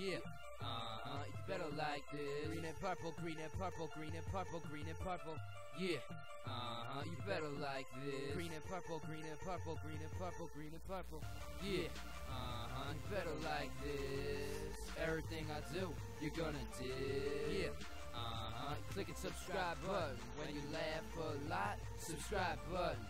Yeah. Like this. Green and purple, green and purple, green and purple, green and purple. Yeah. Uh-huh. You better like this. Green and purple, green and purple, green and purple, green and purple. Yeah. Uh-huh. You better like this. Everything I do, you're gonna dig. Yeah. Uh-huh. Click the subscribe button. When you laugh a lot, subscribe button.